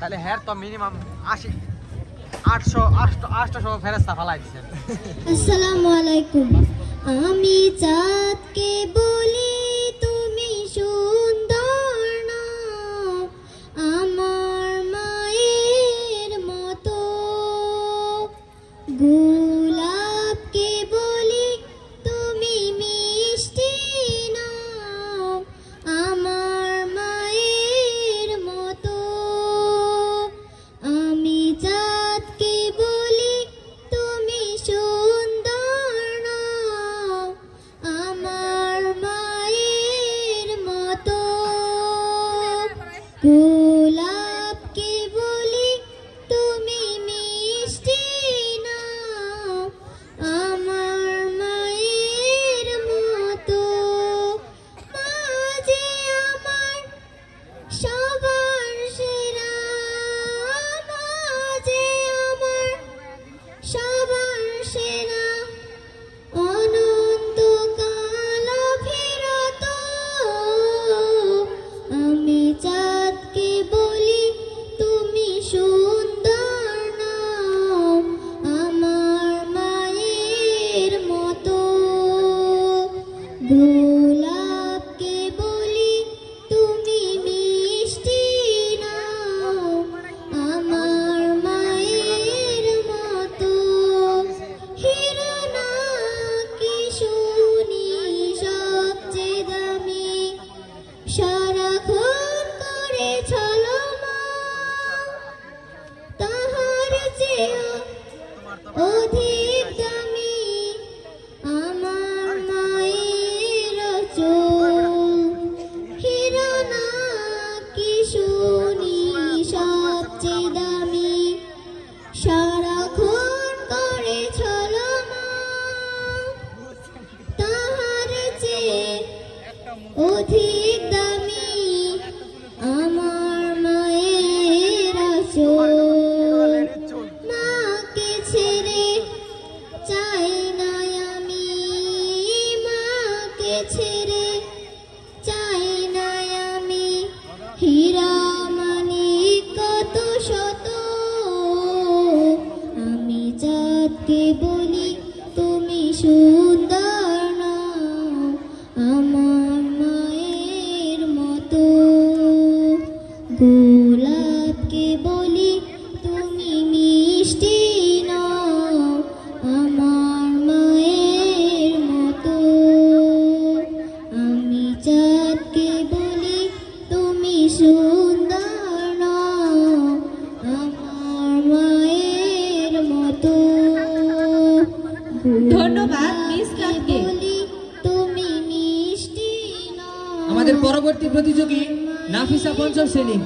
তাহলে হ্যার তো মিনিমাম আশি, আটশো আটশো আটশো ফেরস্তা ফালাই দিচ্ছেন আসসালামু আলাইকুম। আমি চাঁদকে বলি Mm. শুনি সবচেয়ে দামি। সারাক্ষণ করে চলো তাহার চেয়ে অধিক বলি তুমি সুন্দর আমার মায়ের মতো। গোলাপকে বলি তুমি মিষ্টি তুমি মিষ্টি আমাদের পরবর্তী প্রতিযোগী নাফিসা পঞ্চম শ্রেণি।